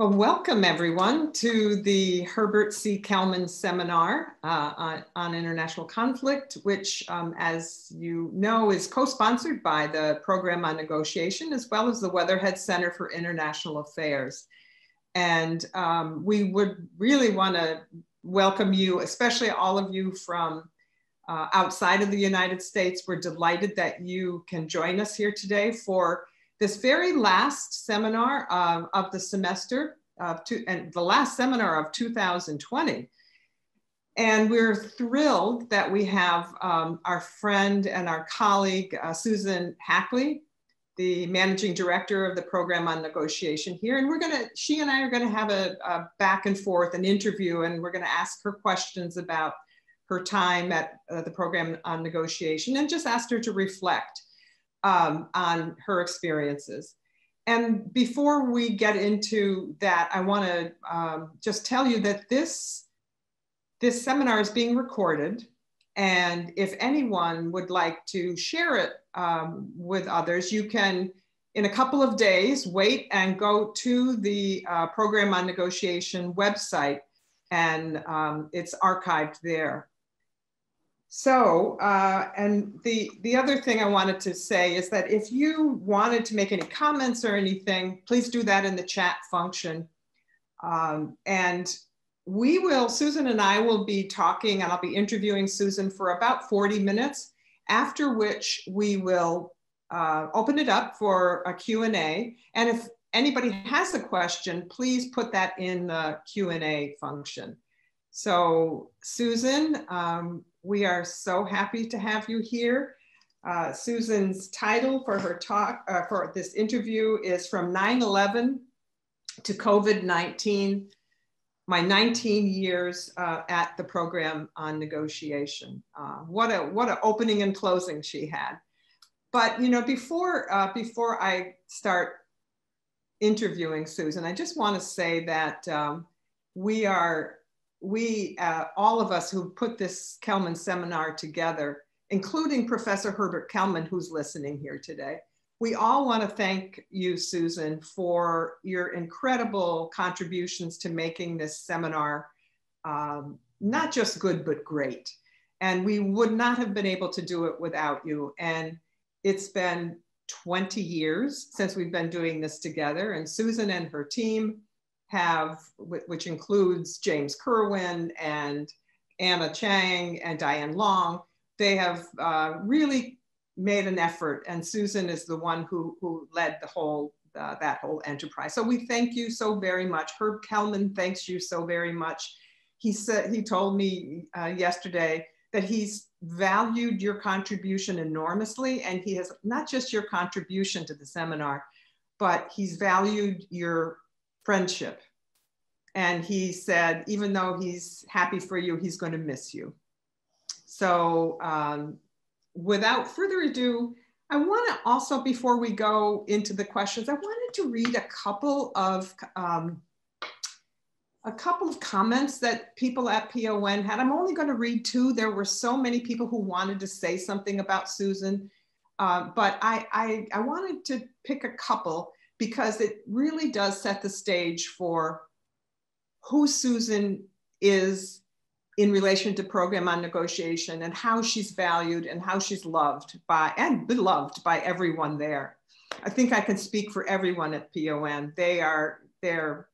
Well, welcome everyone to the Herbert C. Kelman Seminar uh, on, on, International Conflict, which, um, as you know, is co-sponsored by the Program on Negotiation, as well as the Weatherhead Center for International Affairs. And um, we would really want to welcome you, especially all of you from uh, outside of the United States. We're delighted that you can join us here today for this very last seminar uh, of the semester of two, and the last seminar of 2020. And we're thrilled that we have um, our friend and our colleague, uh, Susan Hackley, the managing director of the program on negotiation here. And we're gonna, she and I are gonna have a, a back and forth, an interview, and we're gonna ask her questions about her time at uh, the program on negotiation and just ask her to reflect um, on her experiences. And before we get into that, I want to um, just tell you that this, this seminar is being recorded. And if anyone would like to share it um, with others, you can, in a couple of days, wait and go to the uh, Program on Negotiation website, and um, it's archived there. So, uh, and the, the other thing I wanted to say is that if you wanted to make any comments or anything, please do that in the chat function. Um, and we will, Susan and I will be talking and I'll be interviewing Susan for about 40 minutes, after which we will uh, open it up for a Q&A. And if anybody has a question, please put that in the Q&A function. So Susan, um, we are so happy to have you here. Uh, Susan's title for her talk, uh, for this interview is From 9-11 to COVID-19, my 19 years uh, at the program on negotiation. Uh, what a what an opening and closing she had. But you know, before uh, before I start interviewing Susan, I just want to say that um, we are we, uh, all of us who put this Kelman seminar together, including Professor Herbert Kelman, who's listening here today, we all want to thank you, Susan, for your incredible contributions to making this seminar um, not just good, but great. And we would not have been able to do it without you. And it's been 20 years since we've been doing this together. And Susan and her team have, which includes James Kerwin and Anna Chang and Diane Long, they have uh, really made an effort. And Susan is the one who, who led the whole, uh, that whole enterprise. So we thank you so very much. Herb Kelman thanks you so very much. He said, he told me uh, yesterday that he's valued your contribution enormously. And he has not just your contribution to the seminar, but he's valued your friendship. And he said, even though he's happy for you, he's going to miss you. So, um, without further ado, I want to also, before we go into the questions, I wanted to read a couple of um, a couple of comments that people at PON had. I'm only going to read two. There were so many people who wanted to say something about Susan, uh, but I, I, I wanted to pick a couple because it really does set the stage for who Susan is in relation to program on negotiation and how she's valued and how she's loved by and beloved by everyone there. I think I can speak for everyone at PON. They are they're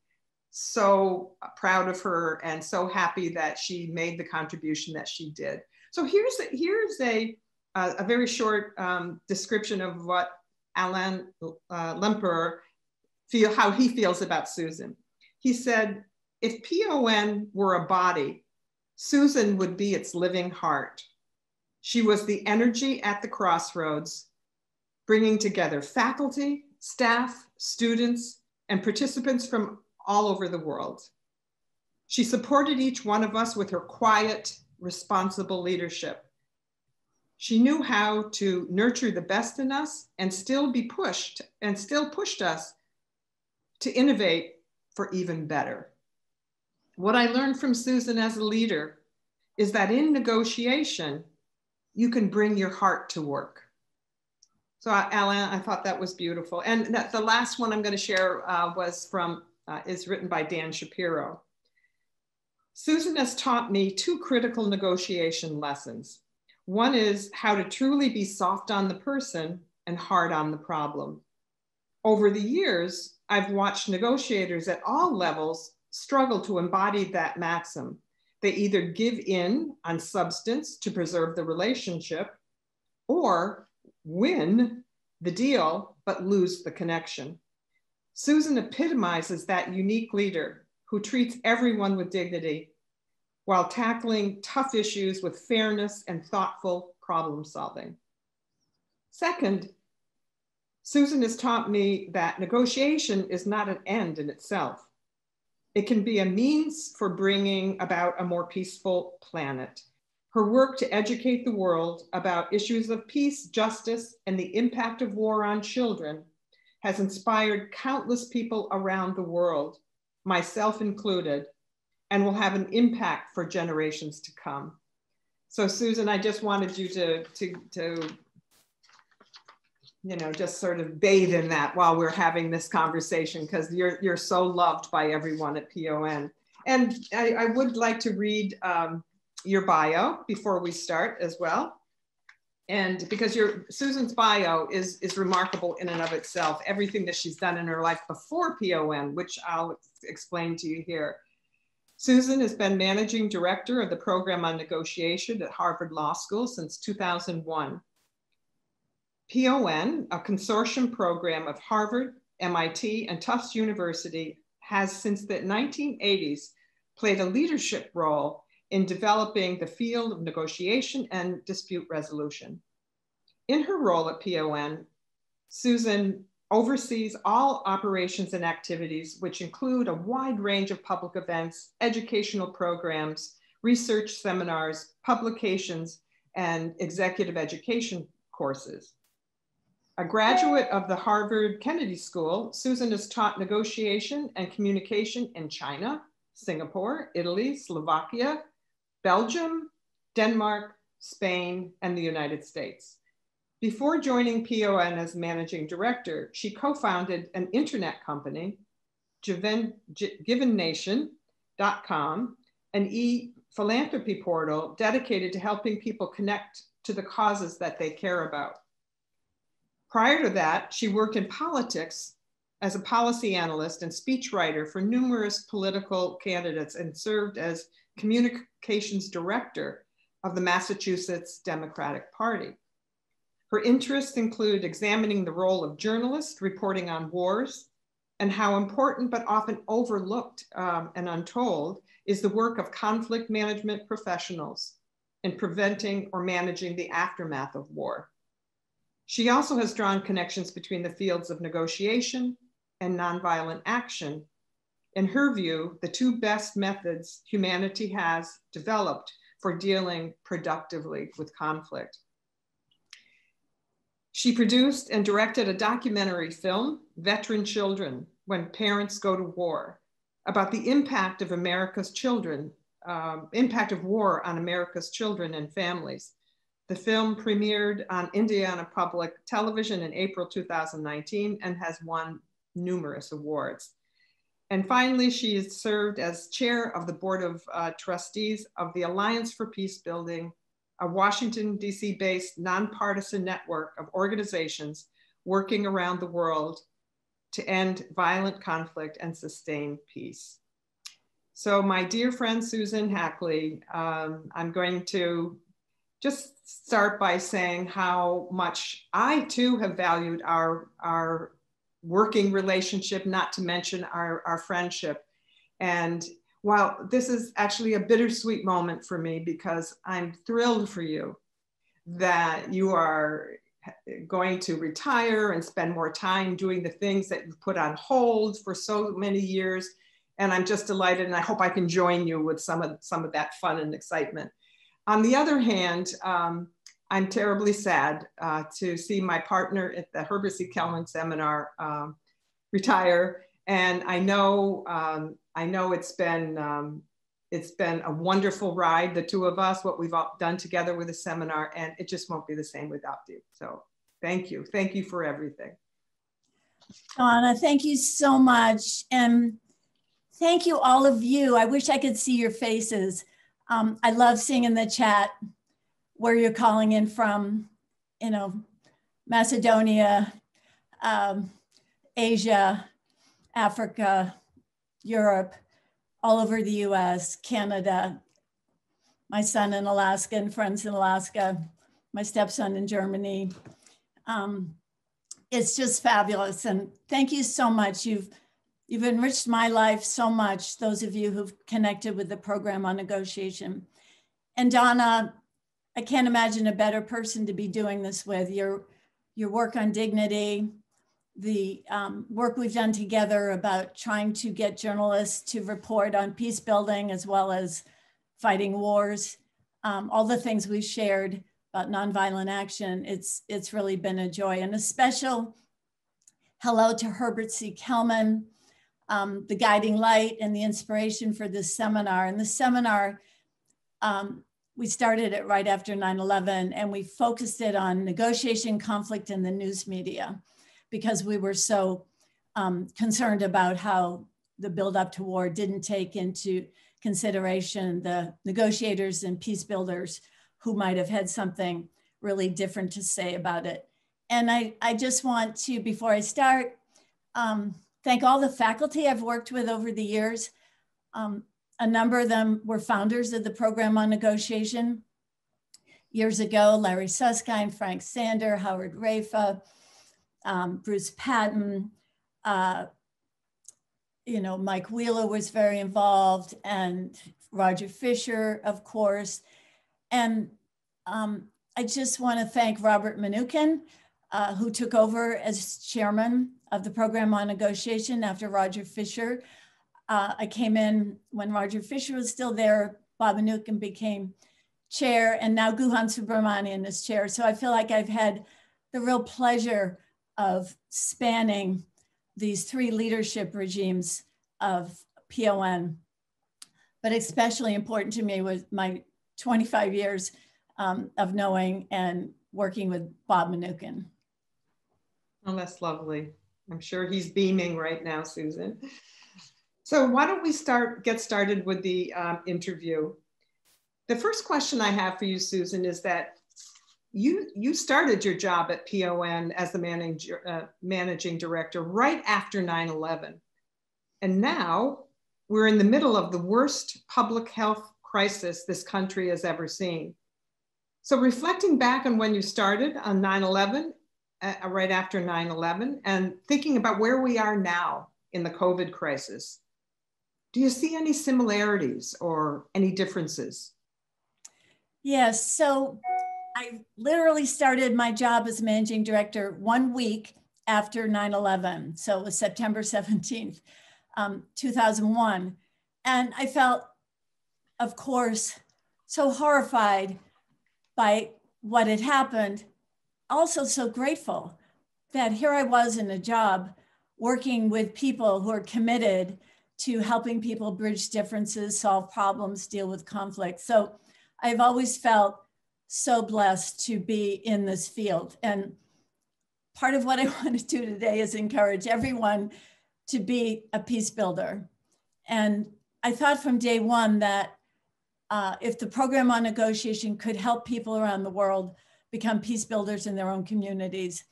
so proud of her and so happy that she made the contribution that she did. So here's a, here's a a very short um, description of what Alain uh, Lempereur feel how he feels about Susan. He said, if PON were a body, Susan would be its living heart. She was the energy at the crossroads, bringing together faculty, staff, students, and participants from all over the world. She supported each one of us with her quiet, responsible leadership. She knew how to nurture the best in us and still be pushed and still pushed us to innovate for even better. What I learned from Susan as a leader is that in negotiation, you can bring your heart to work. So, Alain, I thought that was beautiful. And the last one I'm going to share uh, was from uh, is written by Dan Shapiro. Susan has taught me two critical negotiation lessons. One is how to truly be soft on the person and hard on the problem. Over the years, I've watched negotiators at all levels struggle to embody that maxim. They either give in on substance to preserve the relationship or win the deal but lose the connection. Susan epitomizes that unique leader who treats everyone with dignity while tackling tough issues with fairness and thoughtful problem solving. Second, Susan has taught me that negotiation is not an end in itself. It can be a means for bringing about a more peaceful planet. Her work to educate the world about issues of peace, justice, and the impact of war on children has inspired countless people around the world, myself included, and will have an impact for generations to come. So Susan, I just wanted you to, to, to you know, just sort of bathe in that while we're having this conversation because you're, you're so loved by everyone at PON. And I, I would like to read um, your bio before we start as well. And because your Susan's bio is, is remarkable in and of itself, everything that she's done in her life before PON, which I'll explain to you here. Susan has been managing director of the program on negotiation at Harvard Law School since 2001. PON, a consortium program of Harvard, MIT, and Tufts University, has since the 1980s played a leadership role in developing the field of negotiation and dispute resolution. In her role at PON, Susan oversees all operations and activities, which include a wide range of public events, educational programs, research seminars, publications, and executive education courses. A graduate of the Harvard Kennedy School, Susan has taught negotiation and communication in China, Singapore, Italy, Slovakia, Belgium, Denmark, Spain, and the United States. Before joining PON as managing director, she co-founded an internet company, GivenNation.com, an e-philanthropy portal dedicated to helping people connect to the causes that they care about. Prior to that, she worked in politics as a policy analyst and speechwriter for numerous political candidates and served as communications director of the Massachusetts Democratic Party. Her interests include examining the role of journalists reporting on wars and how important but often overlooked um, and untold is the work of conflict management professionals in preventing or managing the aftermath of war. She also has drawn connections between the fields of negotiation and nonviolent action. In her view, the two best methods humanity has developed for dealing productively with conflict. She produced and directed a documentary film, Veteran Children When Parents Go to War, about the impact of America's children, um, impact of war on America's children and families. The film premiered on Indiana Public Television in April 2019 and has won numerous awards. And finally, she has served as chair of the Board of uh, Trustees of the Alliance for Peace Building a Washington, D.C. based nonpartisan network of organizations working around the world to end violent conflict and sustain peace. So, my dear friend Susan Hackley, um, I'm going to just start by saying how much I too have valued our, our working relationship, not to mention our, our friendship. And while this is actually a bittersweet moment for me because I'm thrilled for you that you are going to retire and spend more time doing the things that you've put on hold for so many years. And I'm just delighted, and I hope I can join you with some of some of that fun and excitement. On the other hand, um, I'm terribly sad uh, to see my partner at the Herbert C. Kelman seminar um, retire. And I know um, I know it's been um, it's been a wonderful ride, the two of us, what we've all done together with the seminar, and it just won't be the same without you. So thank you. Thank you for everything. Donna, thank you so much. And thank you, all of you. I wish I could see your faces. Um, I love seeing in the chat where you're calling in from, you know, Macedonia, um, Asia, Africa, Europe, all over the US, Canada, my son in Alaska and friends in Alaska, my stepson in Germany. Um, it's just fabulous. And thank you so much. You've You've enriched my life so much, those of you who've connected with the program on negotiation. And Donna, I can't imagine a better person to be doing this with. Your, your work on dignity, the um, work we've done together about trying to get journalists to report on peace building as well as fighting wars, um, all the things we've shared about nonviolent action, it's, it's really been a joy. And a special hello to Herbert C. Kelman, um, the guiding light and the inspiration for this seminar. And the seminar, um, we started it right after 9-11 and we focused it on negotiation, conflict, in the news media because we were so um, concerned about how the build up to war didn't take into consideration the negotiators and peace builders who might have had something really different to say about it. And I, I just want to, before I start, um, thank all the faculty I've worked with over the years. Um, a number of them were founders of the program on negotiation. Years ago, Larry Susskind, Frank Sander, Howard Raiffa, um, Bruce Patton, uh, you know, Mike Wheeler was very involved and Roger Fisher, of course. And um, I just want to thank Robert Mnookin, uh, who took over as chairman of the program on negotiation after Roger Fisher. Uh, I came in when Roger Fisher was still there. Bob Mnookin became chair, and now Guhan Subramanian is chair. So I feel like I've had the real pleasure of spanning these three leadership regimes of PON. But especially important to me was my 25 years um, of knowing and working with Bob Mnookin. Oh, that's lovely. I'm sure he's beaming right now, Susan. So why don't we start get started with the um, interview? The first question I have for you, Susan, is that you you started your job at PON as the managing uh, managing director right after 9/11, and now we're in the middle of the worst public health crisis this country has ever seen. So reflecting back on when you started on 9/11 uh, right after 9 11 and thinking about where we are now in the COVID crisis. Do you see any similarities or any differences? Yes. So I literally started my job as managing director one week after 9 11. So it was September 17th, um, 2001. And I felt, of course, so horrified by what had happened also so grateful that here I was in a job working with people who are committed to helping people bridge differences, solve problems, deal with conflict. So I've always felt so blessed to be in this field. And part of what I want to do today is encourage everyone to be a peace builder. And I thought from day one that uh, if the program on negotiation could help people around the world become peace builders in their own communities.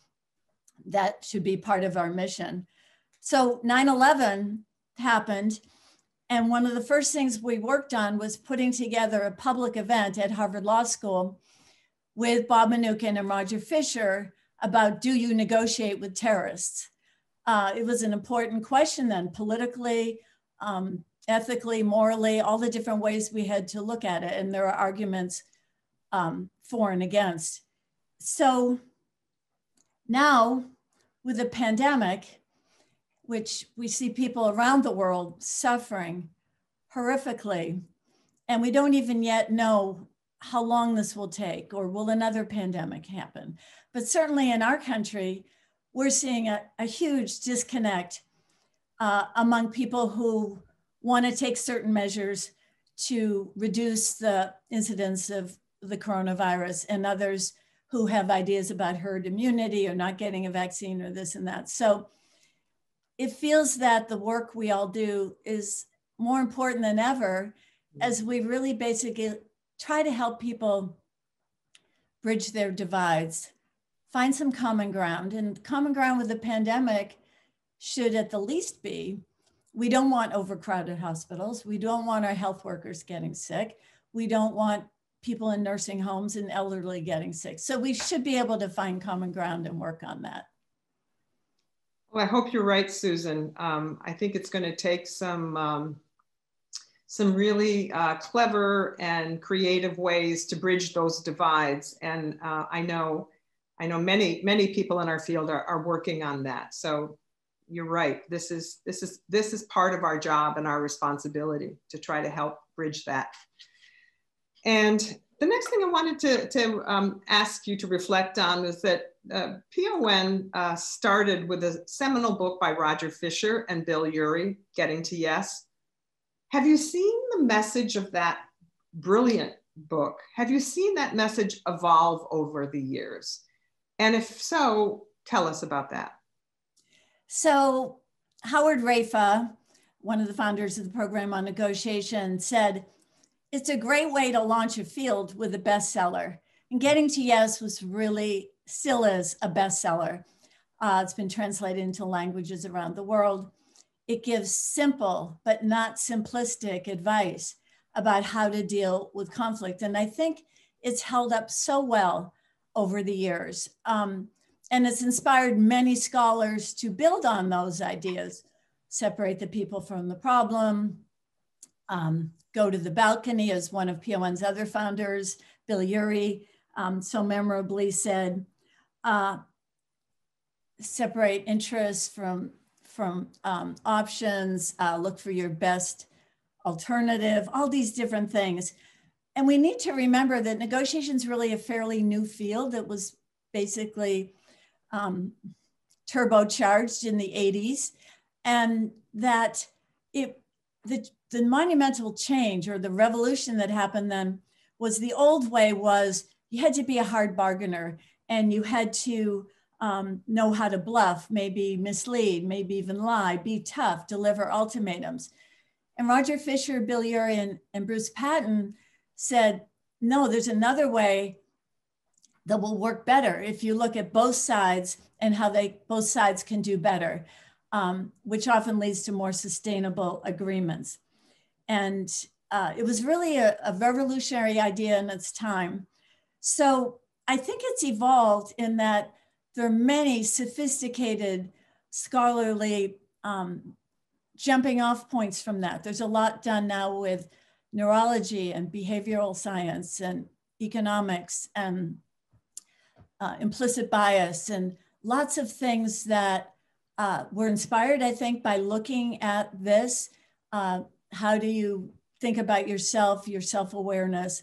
That should be part of our mission. So 9 11 happened. And one of the first things we worked on was putting together a public event at Harvard Law School with Bob Mnookin and Roger Fisher about do you negotiate with terrorists? Uh, it was an important question then, politically, um, ethically, morally, all the different ways we had to look at it. And there are arguments um, for and against. So now with the pandemic, which we see people around the world suffering horrifically, and we don't even yet know how long this will take or will another pandemic happen. But certainly in our country, we're seeing a, a huge disconnect uh, among people who want to take certain measures to reduce the incidence of the coronavirus and others who have ideas about herd immunity or not getting a vaccine or this and that. So it feels that the work we all do is more important than ever mm-hmm. as we really basically try to help people bridge their divides, find some common ground. And common ground with the pandemic should at the least be we don't want overcrowded hospitals. We don't want our health workers getting sick. We don't want people in nursing homes and elderly getting sick. So we should be able to find common ground and work on that. Well, I hope you're right, Susan. Um, I think it's going to take some um, some really uh, clever and creative ways to bridge those divides. And uh, I know I know many many people in our field are, are working on that. So you're right. This is this is this is part of our job and our responsibility to try to help bridge that. And the next thing I wanted to, to um, ask you to reflect on is that uh, PON uh, started with a seminal book by Roger Fisher and Bill Ury, Getting to Yes. Have you seen the message of that brilliant book? Have you seen that message evolve over the years? And if so, tell us about that. So, Howard Raiffa, one of the founders of the program on negotiation, said, It's a great way to launch a field with a bestseller. And Getting to Yes was really, still is a bestseller. Uh, it's been translated into languages around the world. It gives simple but not simplistic advice about how to deal with conflict. And I think it's held up so well over the years. Um, and it's inspired many scholars to build on those ideas, separate the people from the problem, um, go to the balcony as one of PON's other founders, Bill Ury, um, so memorably said, uh, separate interests from, from um, options, uh, look for your best alternative, all these different things. And we need to remember that negotiation is really a fairly new field. It was basically um, turbocharged in the 80s, and that it the, the monumental change or the revolution that happened then was the old way was you had to be a hard bargainer and you had to um, know how to bluff, maybe mislead, maybe even lie, be tough, deliver ultimatums. And Roger Fisher, Bill Ury, and, and Bruce Patton said, no, there's another way that will work better if you look at both sides and how they both sides can do better, um, which often leads to more sustainable agreements. And uh, it was really a, a revolutionary idea in its time. So I think it's evolved in that there are many sophisticated scholarly um, jumping off points from that. There's a lot done now with neurology and behavioral science and economics and uh, implicit bias and lots of things that uh, were inspired, I think, by looking at this. Uh, how do you think about yourself, your self awareness?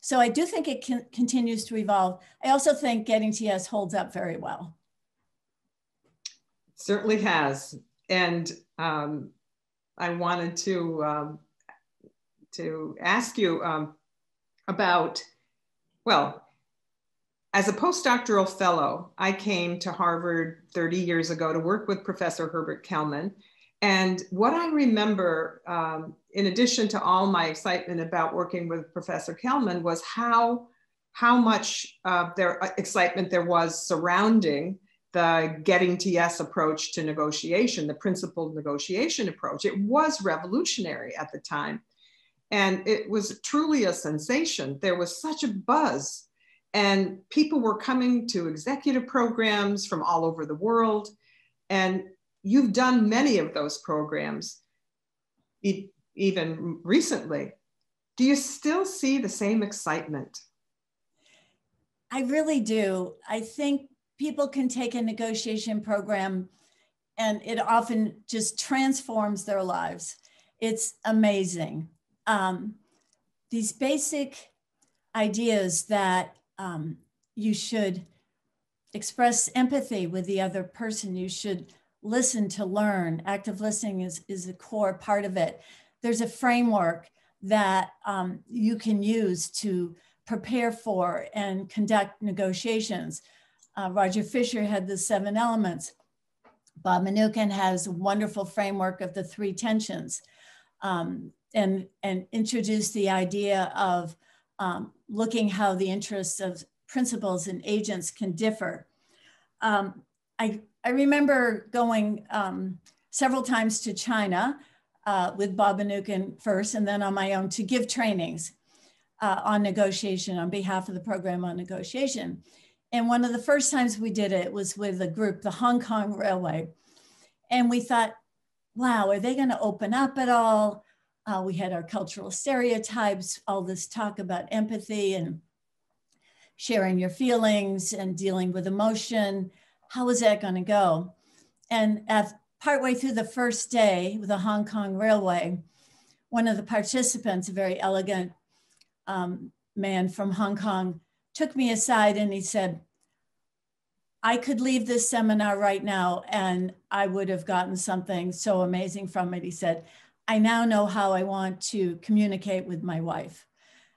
So I do think it can, continues to evolve. I also think Getting to Yes holds up very well. certainly has. And um, I wanted to, um, to ask you um, about, well, as a postdoctoral fellow, I came to Harvard 30 years ago to work with Professor Herbert Kelman. And what I remember, um, in addition to all my excitement about working with Professor Kelman, was how, how much uh, uh, excitement there was surrounding the getting to yes approach to negotiation, the principled negotiation approach. It was revolutionary at the time. And it was truly a sensation. There was such a buzz and people were coming to executive programs from all over the world. And you've done many of those programs, e even recently. Do you still see the same excitement? I really do. I think people can take a negotiation program and it often just transforms their lives. It's amazing. Um, these basic ideas that um, you should express empathy with the other person. You should listen to learn. Active listening is, is a core part of it. There's a framework that um, you can use to prepare for and conduct negotiations. Uh, Roger Fisher had the seven elements. Bob Mnookin has a wonderful framework of the three tensions. um, and, and introduced the idea of um, looking how the interests of principals and agents can differ. Um, I, I remember going um, several times to China uh, with Bob Mnookin first and then on my own to give trainings uh, on negotiation on behalf of the program on negotiation. And one of the first times we did it was with a group, the Hong Kong Railway. And we thought, wow, are they going to open up at all? Uh, we had our cultural stereotypes, all this talk about empathy and sharing your feelings and dealing with emotion. How is that going to go? And at, partway through the first day with the Hong Kong Railway, one of the participants, a very elegant um, man from Hong Kong, took me aside and he said, I could leave this seminar right now and I would have gotten something so amazing from it. He said, I now know how I want to communicate with my wife.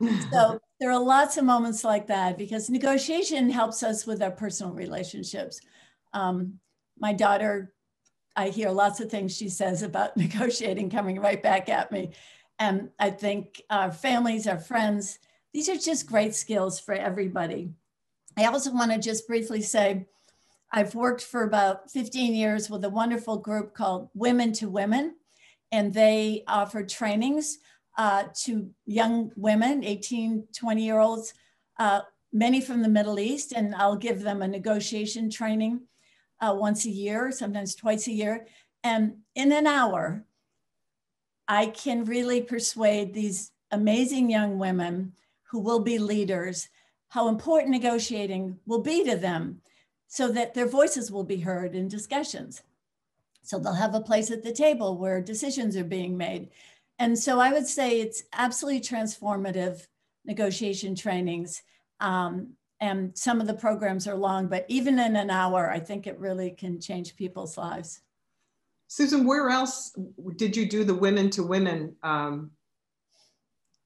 so there are lots of moments like that because negotiation helps us with our personal relationships. Um, my daughter, I hear lots of things she says about negotiating coming right back at me. And I think our families, our friends, these are just great skills for everybody. I also want to just briefly say I've worked for about 15 years with a wonderful group called Women to Women, and they offer trainings uh, to young women, 18, 20 year olds, uh, many from the Middle East, and I'll give them a negotiation training uh, once a year, sometimes twice a year. And in an hour, I can really persuade these amazing young women who will be leaders how important negotiating will be to them so that their voices will be heard in discussions. So they'll have a place at the table where decisions are being made. And so I would say it's absolutely transformative negotiation trainings. Um, and some of the programs are long, but even in an hour, I think it really can change people's lives. Susan, where else did you do the women to women um,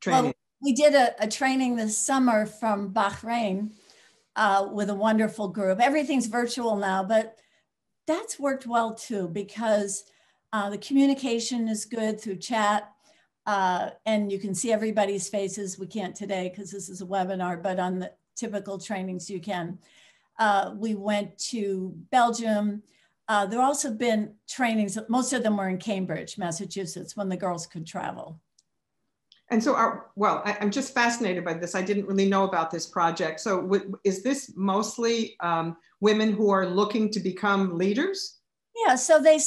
training? Well, we did a, a, training this summer from Bahrain uh, with a wonderful group. Everything's virtual now, but that's worked well too because uh, the communication is good through chat. Uh, and you can see everybody's faces. We can't today because this is a webinar, but on the typical trainings you can. Uh, we went to Belgium. Uh, there also been trainings, most of them were in Cambridge, Massachusetts, when the girls could travel. And so, our, well, I, am just fascinated by this. I didn't really know about this project. So, is this mostly um, women who are looking to become leaders? Yeah. So they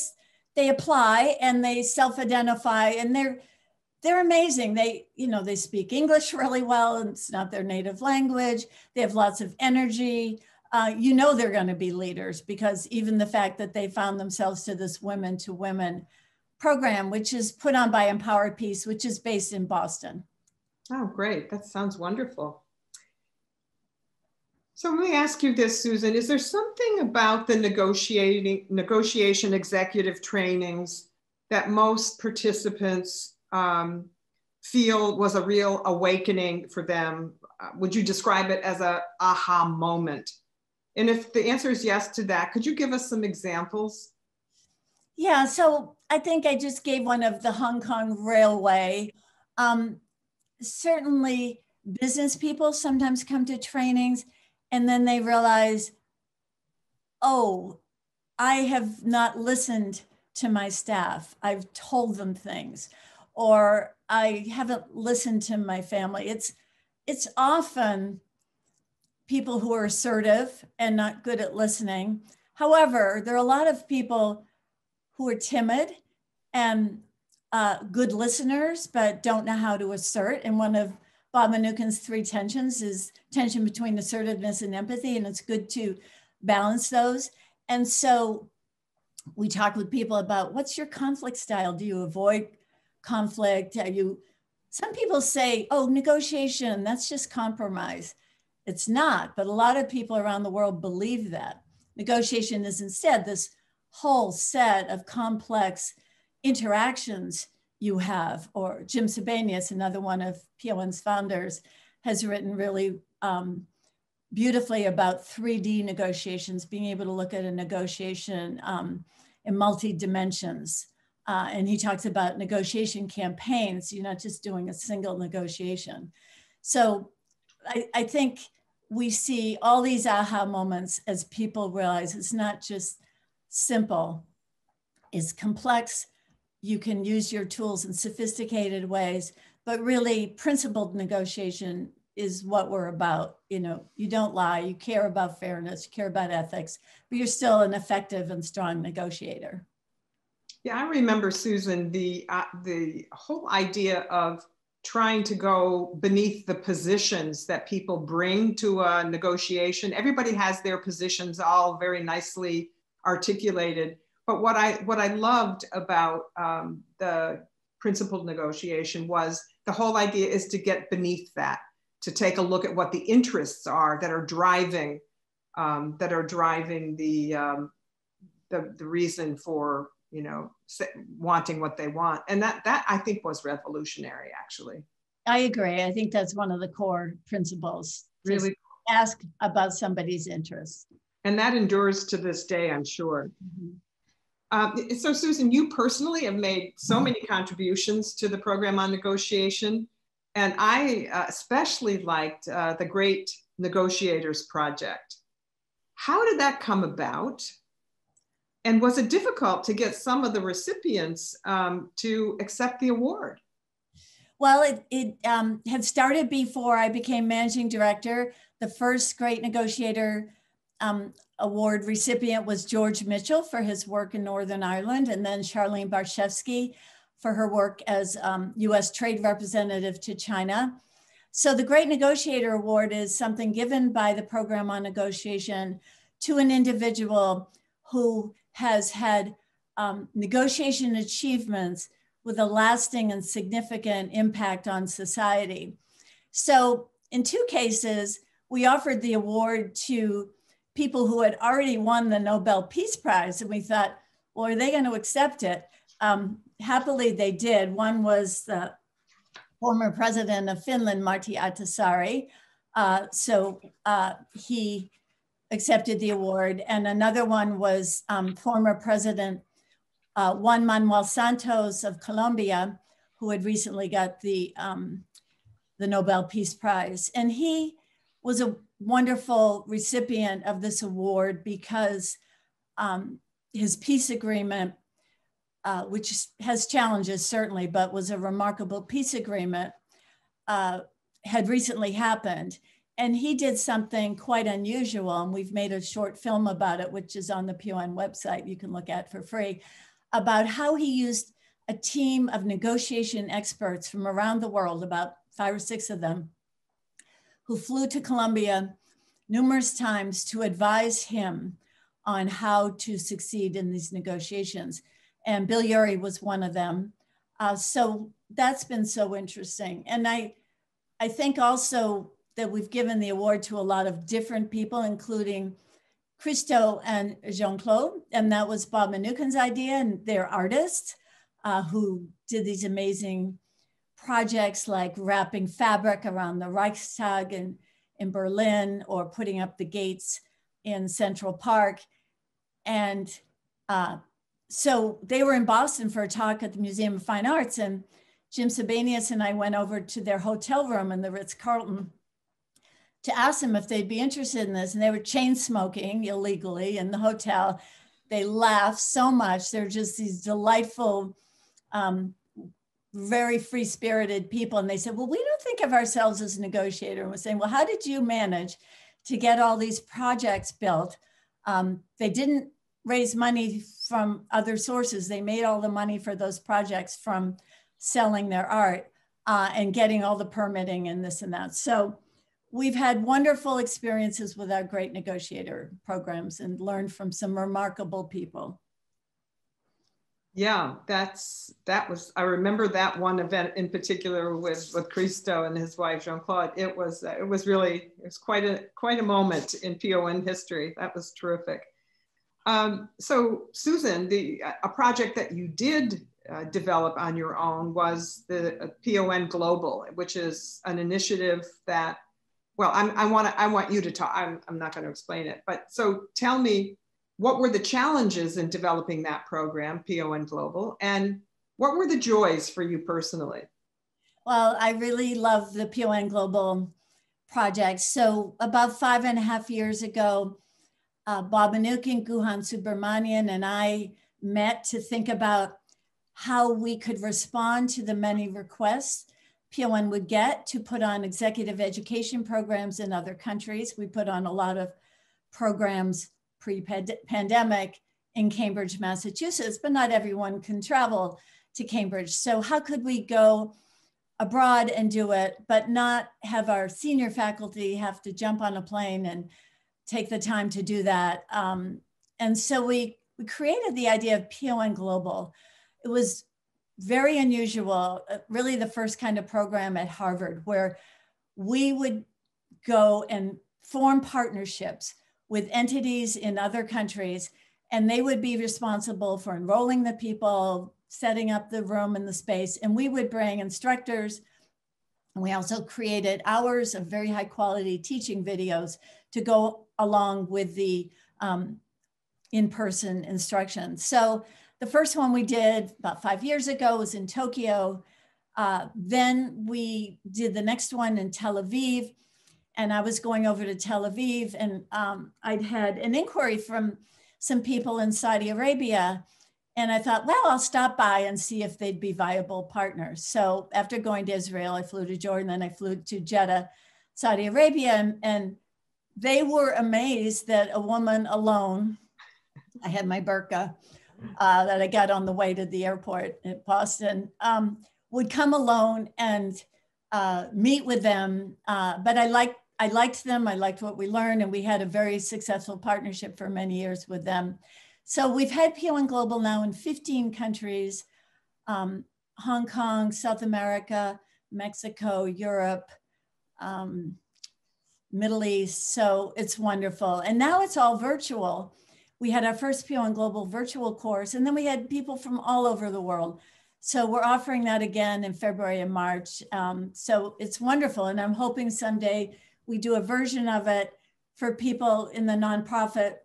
they apply and they self-identify, and they're they're amazing. They you know they speak English really well, it's not their native language. They have lots of energy uh, you know they're going to be leaders because even the fact that they found themselves to this women to women program, which is put on by Empower Peace, which is based in Boston. Oh, great. That sounds wonderful. So let me ask you this, Susan. Is there something about the negotiating negotiation executive trainings that most participants um, feel was a real awakening for them? Uh, would you describe it as a aha moment? And if the answer is yes to that, could you give us some examples? Yeah, so I think I just gave one of the Hong Kong Railway. Um, certainly, business people sometimes come to trainings and then they realize, oh, I have not listened to my staff. I've told them things, or I haven't listened to my family. It's it's often people who are assertive and not good at listening. However, there are a lot of people who are timid and uh, good listeners, but don't know how to assert. And one of Bob Mnookin's three tensions is tension between assertiveness and empathy, and it's good to balance those. And so we talk with people about what's your conflict style? Do you avoid conflict? Are you some people say, oh, negotiation, that's just compromise. It's not, but a lot of people around the world believe that. Negotiation is instead this whole set of complex interactions you have. Or Jim Sebenius, another one of PON's founders, has written really um, beautifully about 3D negotiations, being able to look at a negotiation um, in multi dimensions. Uh, and he talks about negotiation campaigns. You're not just doing a single negotiation. So I, I think we see all these aha moments as people realize it's not just simple, it's complex. You can use your tools in sophisticated ways, but really principled negotiation is what we're about. You know, you don't lie, you care about fairness, you care about ethics, but you're still an effective and strong negotiator. Yeah, I remember Susan the uh, the whole idea of trying to go beneath the positions that people bring to a negotiation. Everybody has their positions all very nicely articulated. But what I what I loved about um, the principled negotiation was the whole idea is to get beneath that, to take a look at what the interests are that are driving um, that are driving the, um, the the reason for you know wanting what they want. And that that i think was revolutionary actually. I agree. I think that's one of the core principles. Really ask about somebody's interests and that endures to this day i'm sure. Mm-hmm. um, so susan you personally have made so many contributions to the program on negotiation. And i uh, especially liked uh, the great negotiators project. How did that come about and was it difficult to get some of the recipients um, to accept the award? Well, it, it um, had started before I became managing director. The first Great Negotiator um, Award recipient was George Mitchell for his work in Northern Ireland, and then Charlene Barshefsky for her work as US um, Trade Representative to China. So the Great Negotiator Award is something given by the Program on Negotiation to an individual who has had um, negotiation achievements with a lasting and significant impact on society. So, in two cases, we offered the award to people who had already won the Nobel Peace Prize, and we thought, well, are they going to accept it? Um, happily, they did. One was the former president of Finland, Martti Ahtisaari. Uh, so uh, he accepted the award. And another one was um, former President uh, Juan Manuel Santos of Colombia, who had recently got the, um, the Nobel Peace Prize. And he was a wonderful recipient of this award because um, his peace agreement, uh, which has challenges certainly, but was a remarkable peace agreement, uh, had recently happened and he did something quite unusual and we've made a short film about it which is on the PON website you can look at for free about how he used a team of negotiation experts from around the world about five or six of them who flew to Colombia numerous times to advise him on how to succeed in these negotiations. And Bill Ury was one of them. Uh, so that's been so interesting. And I I think also that we've given the award to a lot of different people, including Christo and Jeanne-Claude. And that was Bob Mnookin's idea and they're artists uh, who did these amazing projects like wrapping fabric around the Reichstag in, in Berlin or putting up the gates in Central Park. And uh, so they were in Boston for a talk at the Museum of Fine Arts and Jim Sebenius and I went over to their hotel room in the Ritz-Carlton to ask them if they'd be interested in this. And they were chain smoking illegally in the hotel. They laughed so much. They're just these delightful, um, very free spirited people. And they said, Well, we don't think of ourselves as a negotiator. And we're saying, Well, how did you manage to get all these projects built? Um, they didn't raise money from other sources. They made all the money for those projects from selling their art uh, and getting all the permitting and this and that. So we've had wonderful experiences with our great negotiator programs and learned from some remarkable people. Yeah, that's that was. I remember that one event in particular with with Christo and his wife Jeanne Claude. It was it was really it was quite a quite a moment in PON history. That was terrific. Um, so Susan, the a project that you did uh, develop on your own was the uh, PON Global, which is an initiative that well, I'm, I want to, I want you to talk. I'm, I'm not going to explain it, but so tell me what were the challenges in developing that program, PON Global, and what were the joys for you personally? Well, I really love the PON Global project. So about five and a half years ago, uh, Bob Mnookin, Guhan Subramanian, and I met to think about how we could respond to the many requests PON would get to put on executive education programs in other countries. We put on a lot of programs pre-pandemic in Cambridge, Massachusetts, but not everyone can travel to Cambridge. So how could we go abroad and do it, but not have our senior faculty have to jump on a plane and take the time to do that? Um, and so we, we created the idea of PON Global. It was very unusual, uh, really the first kind of program at Harvard where we would go and form partnerships with entities in other countries and they would be responsible for enrolling the people, setting up the room and the space, and we would bring instructors. And we also created hours of very high quality teaching videos to go along with the um, in-person instruction. So the first one we did about five years ago was in Tokyo. Uh, then we did the next one in Tel Aviv. And I was going over to Tel Aviv and um, I'd had an inquiry from some people in Saudi Arabia. And I thought, well, I'll stop by and see if they'd be viable partners. So after going to Israel, I flew to Jordan, then I flew to Jeddah, Saudi Arabia, and, and they were amazed that a woman alone, I had my burqa, uh, that I got on the way to the airport in Boston um, would come alone and uh, meet with them. Uh, but I liked I liked them. I liked what we learned, and we had a very successful partnership for many years with them. So we've had PON Global now in 15 countries: um, Hong Kong, South America, Mexico, Europe. Um, Middle East. So it's wonderful. And now it's all virtual we had our first PON Global virtual course, and then we had people from all over the world. So we're offering that again in February and March. Um, so it's wonderful. And I'm hoping someday we do a version of it for people in the nonprofit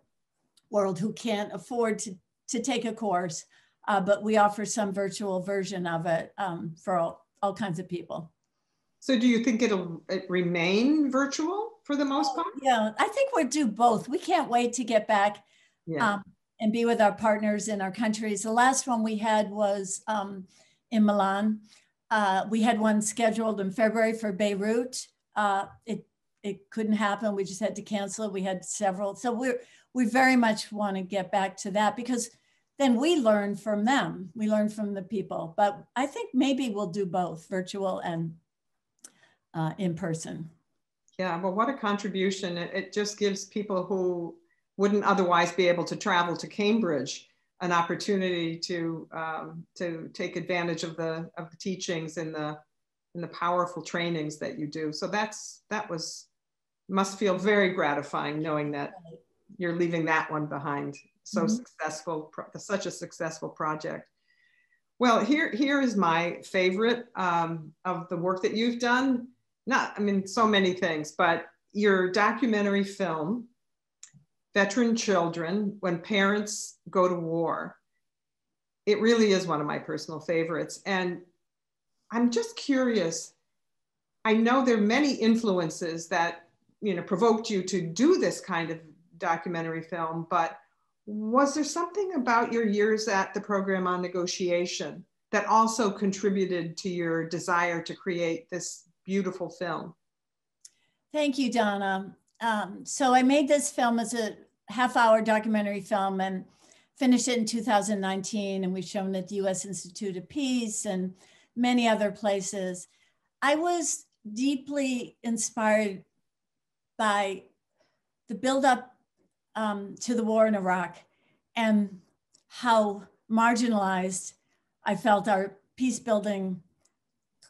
world who can't afford to, to take a course. Uh, but we offer some virtual version of it um, for all, all kinds of people. So do you think it'll it remain virtual for the most part? Yeah, I think we'll do both. We can't wait to get back yeah. um, and be with our partners in our countries. The last one we had was um, in Milan. Uh, we had one scheduled in February for Beirut. Uh, it it couldn't happen. We just had to cancel it. We had several. So we we very much want to get back to that because then we learn from them. We learn from the people. But I think maybe we'll do both virtual and uh, in person. Yeah, well, what a contribution. It, it just gives people who wouldn't otherwise be able to travel to Cambridge, an opportunity to um, to take advantage of the of the teachings and the and the powerful trainings that you do. So that's that was must feel very gratifying knowing that you're leaving that one behind. So mm-hmm. successful, such a successful project. Well, here here is my favorite um, of the work that you've done. Not, I mean, so many things, but your documentary film veteran children when parents go to war. It really is one of my personal favorites. And I'm just curious. I know there are many influences that you know provoked you to do this kind of documentary film, but was there something about your years at the program on negotiation that also contributed to your desire to create this beautiful film? Thank you, Donna. Um, so I made this film as a half hour documentary film and finished it in 2019. And we've shown at the US Institute of Peace and many other places. I was deeply inspired by the buildup um, to the war in Iraq and how marginalized I felt our peace building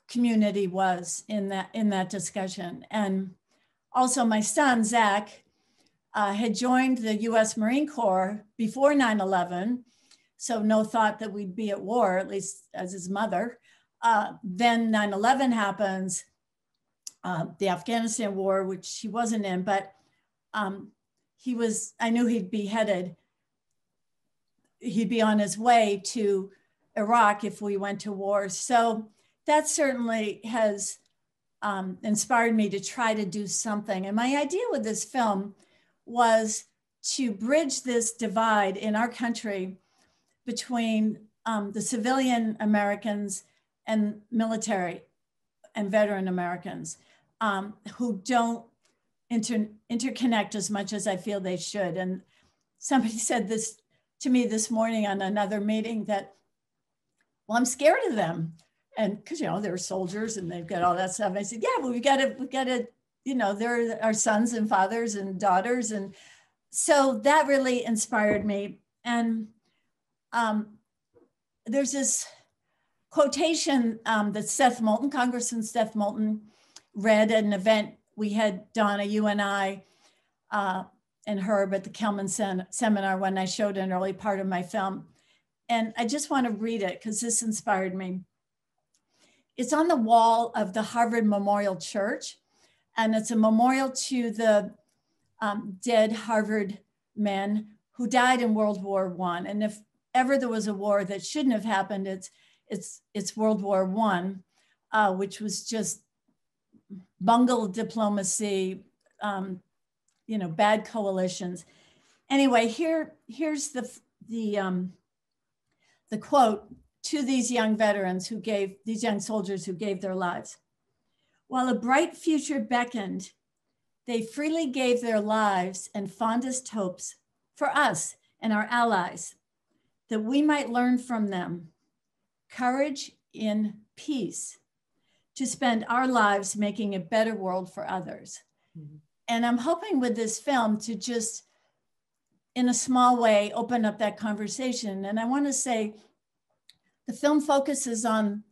community was in that in that discussion. And also my son, Zach, uh, had joined the US Marine Corps before 9 11, so no thought that we'd be at war, at least as his mother. Uh, then 9 11 happens, uh, the Afghanistan war, which he wasn't in, but um, he was, I knew he'd be headed. he'd be on his way to Iraq if we went to war. So that certainly has um, inspired me to try to do something. And my idea with this film was to bridge this divide in our country between um, the civilian Americans and military and veteran Americans um, who don't inter interconnect as much as I feel they should. And somebody said this to me this morning on another meeting that, well, I'm scared of them. And because, you know, they're soldiers and they've got all that stuff. I said, yeah, well, we've got to, we've got to, you know, they're our sons and fathers and daughters. And so that really inspired me. And um, there's this quotation um, that Seth Moulton, Congressman Seth Moulton, read at an event we had Donna, you and I, uh, and Herb at the Kelman Sen seminar when I showed an early part of my film. And I just want to read it because this inspired me. It's on the wall of the Harvard Memorial Church, and it's a memorial to the um, dead Harvard men who died in World War One. And if ever there was a war that shouldn't have happened, it's it's it's World War One, uh, which was just bungled diplomacy, um, you know, bad coalitions. Anyway, here here's the the um, the quote to these young veterans who gave these young soldiers who gave their lives. While a bright future beckoned, they freely gave their lives and fondest hopes for us and our allies, that we might learn from them courage in peace to spend our lives making a better world for others. Mm-hmm. And I'm hoping with this film to just, in a small way, open up that conversation. And I want to say the film focuses on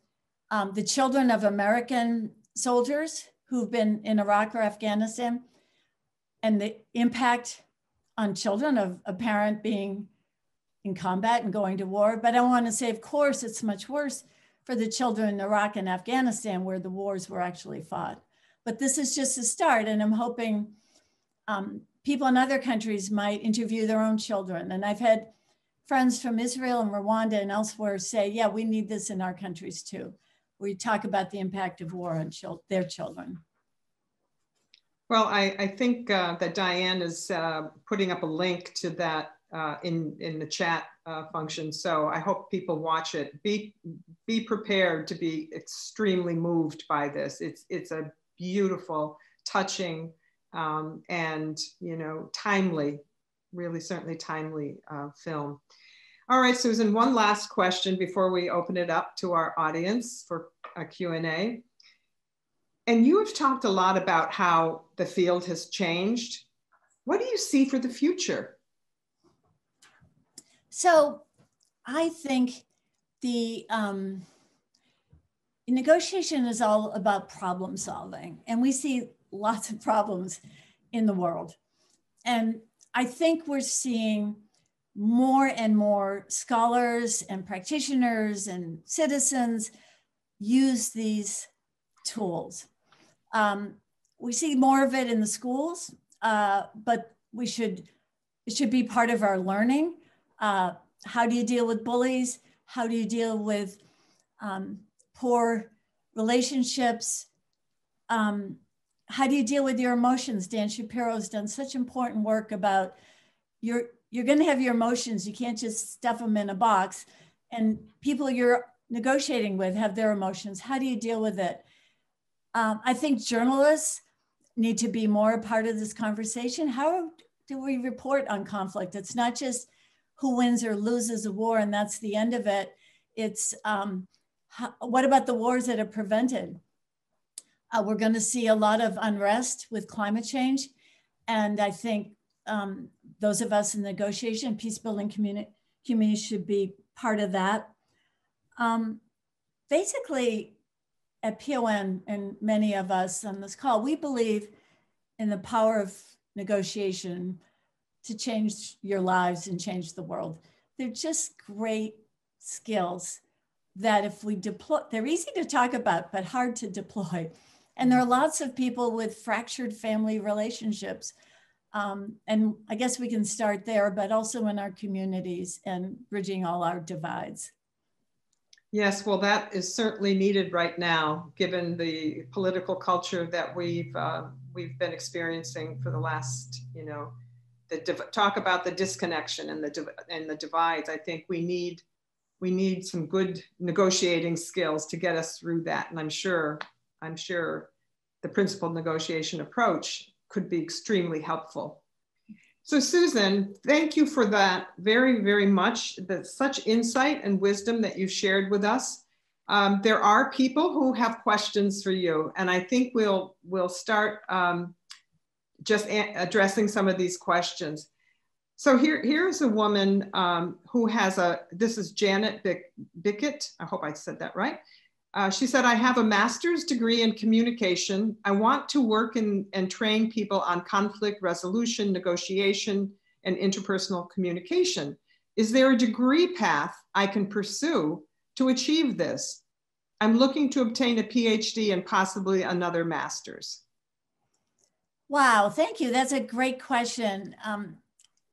um, the children of American soldiers who've been in Iraq or Afghanistan and the impact on children of a parent being in combat and going to war. But I want to say, of course, it's much worse for the children in Iraq and Afghanistan where the wars were actually fought. But this is just a start, and I'm hoping um, people in other countries might interview their own children. And I've had friends from Israel and Rwanda and elsewhere say, yeah, we need this in our countries too. We talk about the impact of war on chil their children. Well, I, I think uh, that Diane is uh, putting up a link to that uh, in, in the chat uh, function. So I hope people watch it. Be, be prepared to be extremely moved by this. It's, it's a beautiful, touching, um, and you know, timely, really certainly timely uh, film. All right, Susan, one last question before we open it up to our audience for a Q&A. And you have talked a lot about how the field has changed. What do you see for the future? So I think the um, negotiation is all about problem solving, and we see lots of problems in the world. And I think we're seeing more and more scholars and practitioners and citizens use these tools. Um, we see more of it in the schools, uh, but we should it should be part of our learning. Uh, how do you deal with bullies? How do you deal with um, poor relationships? Um, how do you deal with your emotions? Dan Shapiro's done such important work about your, you're going to have your emotions. You can't just stuff them in a box. And people you're negotiating with have their emotions. How do you deal with it? Um, I think journalists need to be more a part of this conversation. How do we report on conflict? It's not just who wins or loses a war and that's the end of it. It's um, how, what about the wars that are prevented? Uh, we're going to see a lot of unrest with climate change. And I think um, those of us in negotiation, peace building community, community should be part of that. Um, basically, at PON and many of us on this call, we believe in the power of negotiation to change your lives and change the world. They're just great skills that if we deploy, they're easy to talk about, but hard to deploy. And there are lots of people with fractured family relationships Um, and I guess we can start there, but also in our communities and bridging all our divides. Yes, well, that is certainly needed right now, given the political culture that we've uh, we've been experiencing for the last, you know, the talk about the disconnection and the and the divides. I think we need we need some good negotiating skills to get us through that, and I'm sure I'm sure the principled negotiation approach could be extremely helpful. So Susan, thank you for that very, very much. That's such insight and wisdom that you shared with us. Um, there are people who have questions for you, and I think we'll we'll start um, just addressing some of these questions. So here, here's a woman um, who has a, this is Janet Bick, Bickett. I hope I said that right. Uh, she said, I have a master's degree in communication. I want to work in, and train people on conflict resolution, negotiation, and interpersonal communication. Is there a degree path I can pursue to achieve this? I'm looking to obtain a PhD and possibly another master's. Wow, thank you. That's a great question. Um,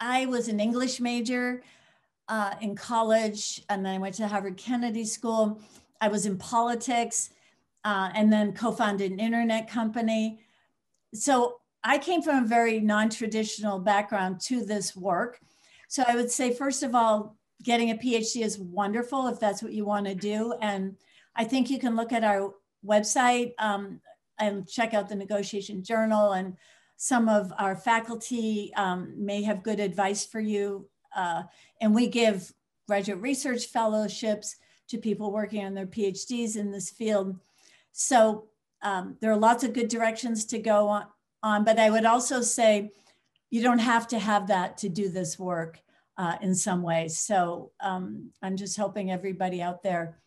I was an English major uh, in college, and then I went to Harvard Kennedy School. I was in politics uh, and then co founded an internet company. So I came from a very non traditional background to this work. So I would say, first of all, getting a PhD is wonderful if that's what you want to do. And I think you can look at our website um, and check out the negotiation journal and some of our faculty um, may have good advice for you. Uh, and we give graduate research fellowships to people working on their PhDs in this field. So um, there are lots of good directions to go on, on, but I would also say you don't have to have that to do this work uh, in some ways. So um, I'm just hoping everybody out there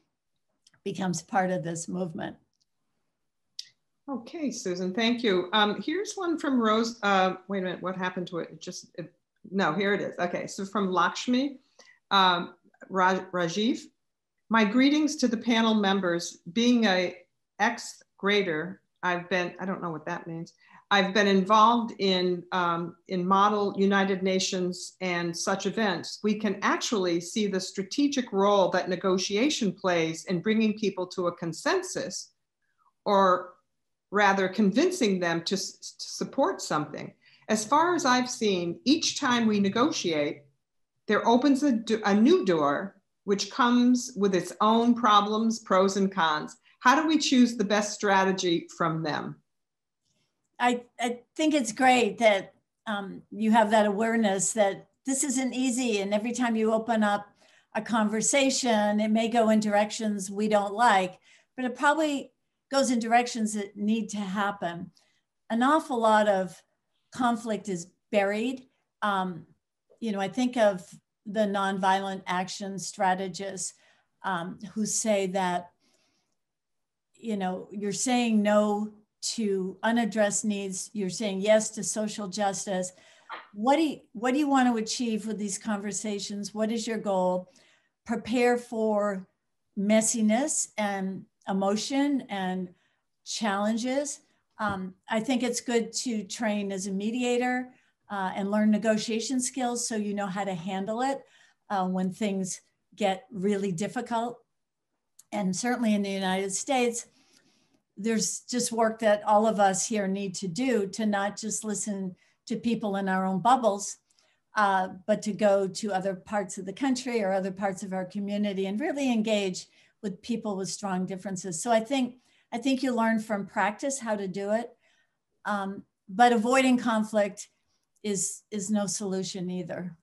becomes part of this movement. Okay, Susan, thank you. Um, here's one from Rose. Uh, wait a minute, what happened to it? it just, it, no, here it is. Okay, so from Lakshmi, um, Raj, Rajiv. My greetings to the panel members. Being a grader, I've been, I don't know what that means. I've been involved in, um, in model United Nations and such events. We can actually see the strategic role that negotiation plays in bringing people to a consensus or rather convincing them to, to support something. As far as I've seen, each time we negotiate, there opens a, a new door which comes with its own problems, pros and cons. How do we choose the best strategy from them? I, I think it's great that um, you have that awareness that this isn't easy. And every time you open up a conversation, it may go in directions we don't like, but it probably goes in directions that need to happen. An awful lot of conflict is buried. Um, you know, I think of the nonviolent action strategists um, who say that, you know, you're saying no to unaddressed needs, you're saying yes to social justice. What do you, what do you want to achieve with these conversations? What is your goal? Prepare for messiness and emotion and challenges. Um, I think it's good to train as a mediator uh, and learn negotiation skills so you know how to handle it uh, when things get really difficult. And certainly in the United States, there's just work that all of us here need to do to not just listen to people in our own bubbles, uh, but to go to other parts of the country or other parts of our community and really engage with people with strong differences. So I think I think you learn from practice how to do it, um, but avoiding conflict is is no solution either.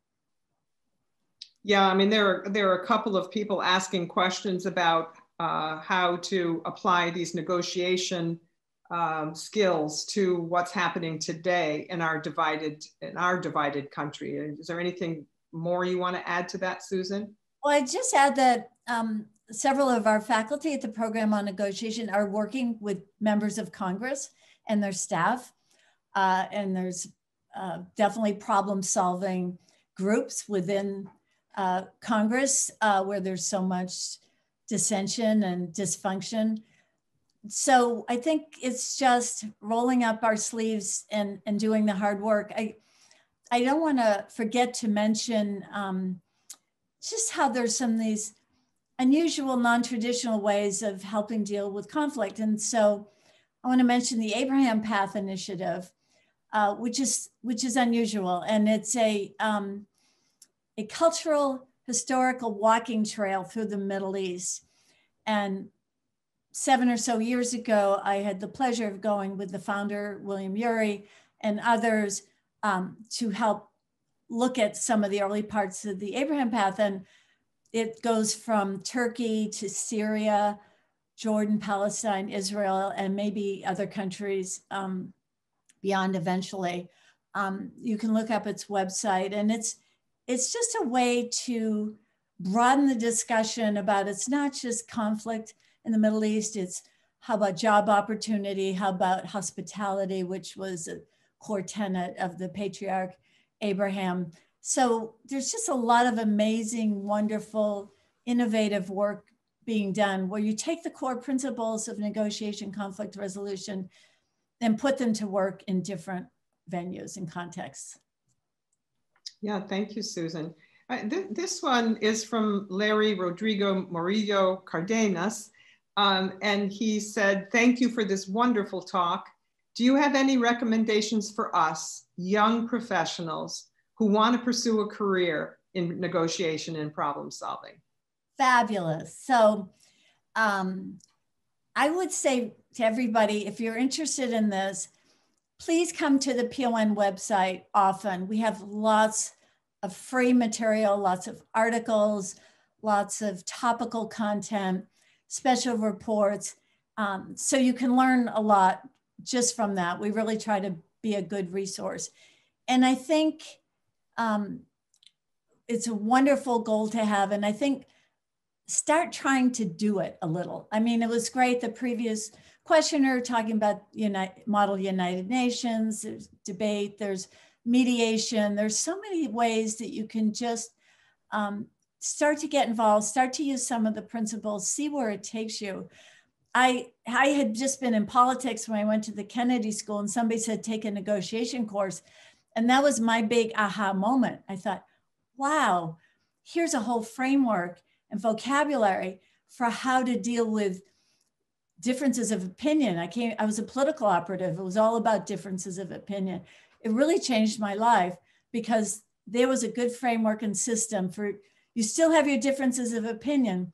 Yeah, I mean there are there are a couple of people asking questions about uh, how to apply these negotiation um, skills to what's happening today in our divided in our divided country. Is there anything more you want to add to that, Susan? Well, I just add that um, several of our faculty at the program on negotiation are working with members of Congress and their staff, uh, and there's uh, definitely problem solving groups within uh, Congress uh, where there's so much dissension and dysfunction. So I think it's just rolling up our sleeves and, and doing the hard work. I, I don't want to forget to mention um, just how there's some of these unusual, non-traditional ways of helping deal with conflict. And so I want to mention the Abraham Path Initiative, uh, which is which is unusual, and it's a um, a cultural historical walking trail through the Middle East. And seven or so years ago, I had the pleasure of going with the founder, William Ury, and others um, to help look at some of the early parts of the Abraham Path. And it goes from Turkey to Syria, Jordan, Palestine, Israel, and maybe other countries um, beyond eventually. Um, you can look up its website, and it's it's just a way to broaden the discussion about it's not just conflict in the Middle East, it's how about job opportunity, how about hospitality, which was a core tenet of the patriarch Abraham. So there's just a lot of amazing, wonderful, innovative work being done where you take the core principles of negotiation, conflict resolution, and put them to work in different venues and contexts. Yeah, thank you, Susan. Uh, th this one is from Larry Rodrigo Morillo Cardenas. Um, and he said, thank you for this wonderful talk. Do you have any recommendations for us, young professionals who want to pursue a career in negotiation and problem solving? Fabulous. So um, I would say to everybody, if you're interested in this, please come to the PON website often. We have lots of free material, lots of articles, lots of topical content, special reports. Um, so you can learn a lot just from that. We really try to be a good resource. And I think um, it's a wonderful goal to have. And I think start trying to do it a little. I mean, it was great. The previous questioner talking about United, model United Nations, there's debate, there's mediation. There's so many ways that you can just um, start to get involved, start to use some of the principles, see where it takes you. I, I had just been in politics when I went to the Kennedy School and somebody said, take a negotiation course. And that was my big aha moment. I thought, wow, here's a whole framework and vocabulary for how to deal with differences of opinion. I came, I was a political operative. It was all about differences of opinion. It really changed my life because there was a good framework and system for you still have your differences of opinion,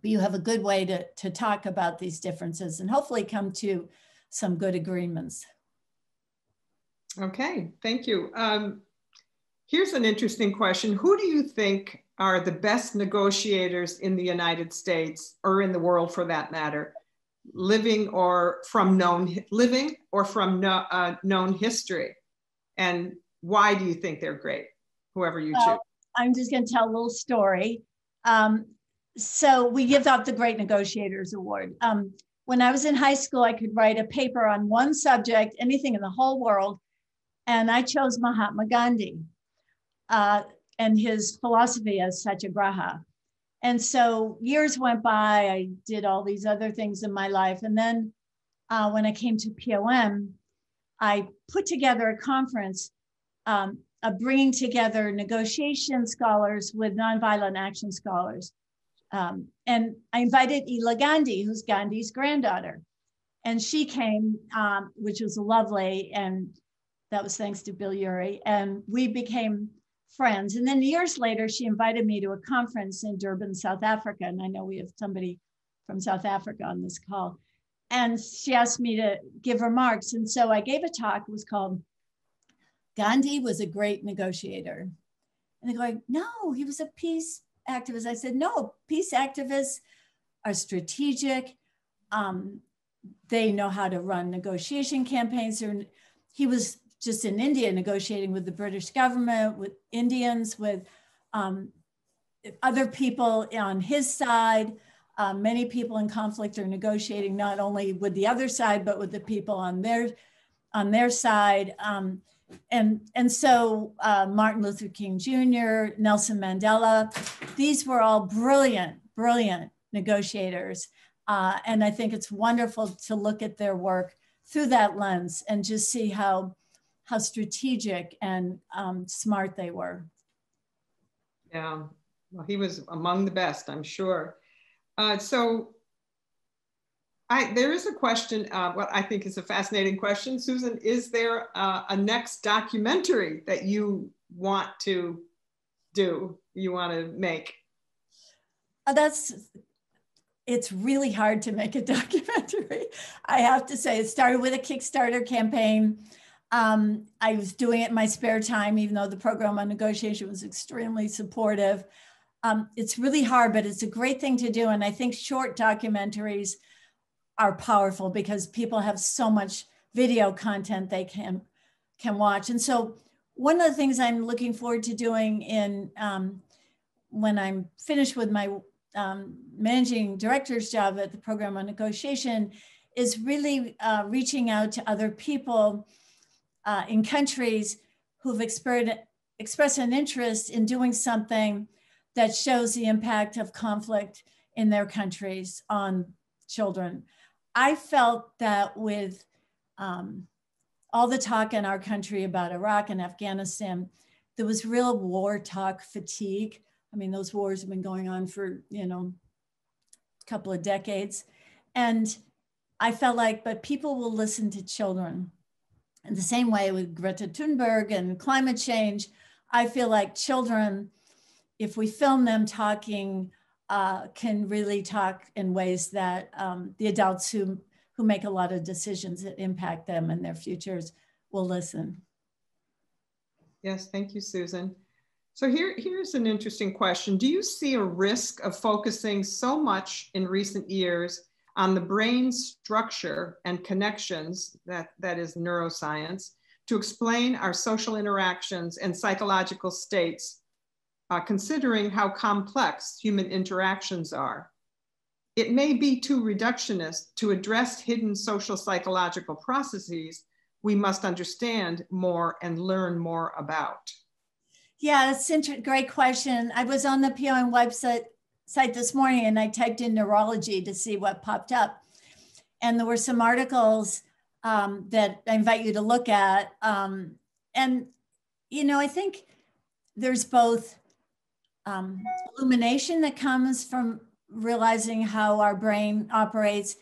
but you have a good way to, to talk about these differences and hopefully come to some good agreements. Okay, thank you. Um, here's an interesting question. Who do you think are the best negotiators in the United States or in the world for that matter? living or from known living or from no, uh, known history. And why do you think they're great whoever you well, choose? I'm just going to tell a little story. Um, so we give out the great negotiators award. Um, when i was in high school i could write a paper on one subject anything in the whole world and i chose mahatma gandhi. Uh, and his philosophy as satyagraha and so years went by. I did all these other things in my life. And then uh, when I came to PON, I put together a conference um, of bringing together negotiation scholars with nonviolent action scholars. Um, and I invited Ela Gandhi, who's Gandhi's granddaughter. And she came, um, which was lovely. And that was thanks to Bill Ury. And we became friends. And then years later, she invited me to a conference in Durban, South Africa. And I know we have somebody from South Africa on this call. And she asked me to give remarks. And so I gave a talk. It was called Gandhi was a great negotiator. And they're going, no, he was a peace activist. I said, no, peace activists are strategic. Um, they know how to run negotiation campaigns. He was just in India negotiating with the British government, with Indians, with um, other people on his side. Um, many people in conflict are negotiating not only with the other side, but with the people on their on their side. Um, and, and so uh, Martin Luther King Jr., Nelson Mandela, these were all brilliant, brilliant negotiators. Uh, and I think it's wonderful to look at their work through that lens and just see how how strategic and um, smart they were. Yeah, well, he was among the best, I'm sure. Uh, so I, there is a question, uh, what I think is a fascinating question. Susan, is there uh, a next documentary that you want to do, you want to make? Uh, that's, it's really hard to make a documentary. I have to say, it started with a Kickstarter campaign. Um, I was doing it in my spare time, even though the program on negotiation was extremely supportive. Um, it's really hard, but it's a great thing to do. And I think short documentaries are powerful because people have so much video content they can can watch. And so one of the things I'm looking forward to doing in um, when I'm finished with my um, managing director's job at the program on negotiation is really uh, reaching out to other people uh, in countries who've expressed an interest in doing something that shows the impact of conflict in their countries on children. I felt that with um, all the talk in our country about Iraq and Afghanistan, there was real war talk fatigue. I mean, those wars have been going on for, you know, a couple of decades. And I felt like, but people will listen to children. In the same way with Greta Thunberg and climate change, I feel like children, if we film them talking, uh, can really talk in ways that um, the adults who, who make a lot of decisions that impact them and their futures will listen. Yes, thank you, Susan. So here, here's an interesting question. Do you see a risk of focusing so much in recent years on the brain structure and connections, that, that is neuroscience, to explain our social interactions and psychological states, uh, considering how complex human interactions are. It may be too reductionist to address hidden social psychological processes we must understand more and learn more about. Yeah, it's a great question. I was on the PON website site this morning and I typed in neurology to see what popped up. And there were some articles um, that I invite you to look at. Um, and, you know, I think there's both um, illumination that comes from realizing how our brain operates,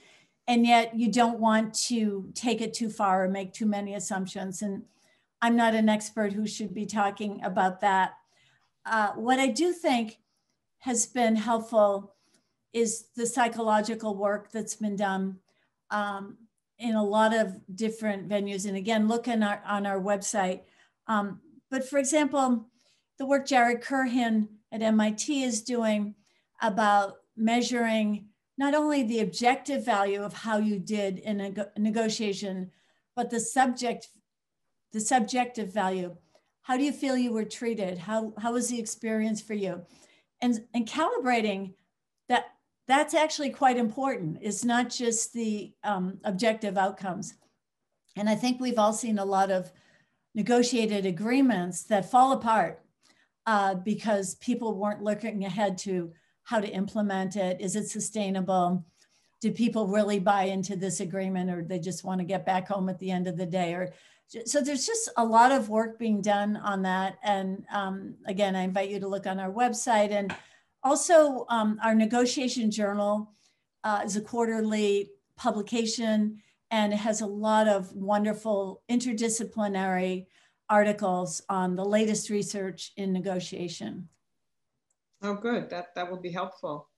and yet you don't want to take it too far or make too many assumptions. And I'm not an expert who should be talking about that. Uh, what I do think has been helpful is the psychological work that's been done um, in a lot of different venues. And again, look on our, on our website. Um, but for example, the work Jared Curhan at MIT is doing about measuring not only the objective value of how you did in a negotiation, but the subject, the subjective value. How do you feel you were treated? How, how was the experience for you? And, and calibrating that that's actually quite important. It's not just the um, objective outcomes. And I think we've all seen a lot of negotiated agreements that fall apart uh, because people weren't looking ahead to how to implement it. Is it sustainable? Do people really buy into this agreement or they just want to get back home at the end of the day? Or so there's just a lot of work being done on that. And um, again, I invite you to look on our website. And also um, our negotiation journal uh, is a quarterly publication and it has a lot of wonderful interdisciplinary articles on the latest research in negotiation. Oh, good. That, that will be helpful.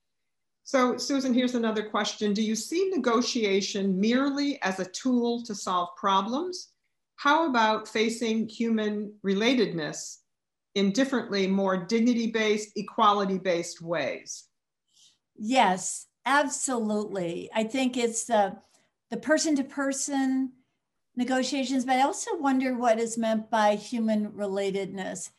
So Susan, here's another question. Do you see negotiation merely as a tool to solve problems how about facing human relatedness in differently, more dignity based, equality based ways? Yes, absolutely. I think it's the the person to person negotiations, but I also wonder what is meant by human relatedness.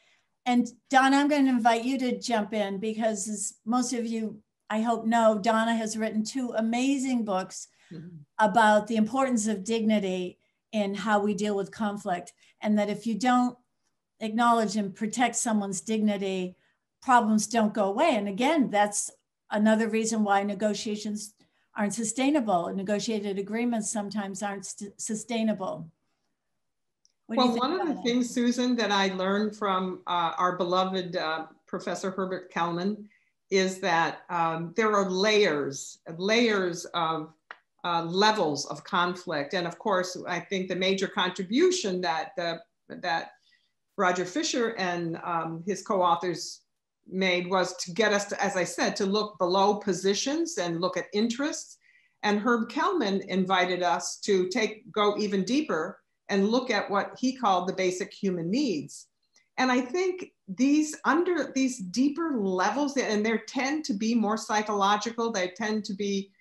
And Donna, I'm going to invite you to jump in because as most of you, I hope know, Donna has written two amazing books mm -hmm. about the importance of dignity in how we deal with conflict. And that if you don't acknowledge and protect someone's dignity, problems don't go away. And again, that's another reason why negotiations aren't sustainable. Negotiated agreements sometimes aren't sustainable. well, one of the things, Susan, that I learned from uh, our beloved uh, Professor Herbert Kelman is that um, there are layers, layers of uh, levels of conflict. And of course, I think the major contribution that, the, that Roger Fisher and um, his co-authors made was to get us to, as I said, to look below positions and look at interests. And Herb Kelman invited us to take, go even deeper and look at what he called the basic human needs. And I think these under these deeper levels, and they tend to be more psychological, they tend to be,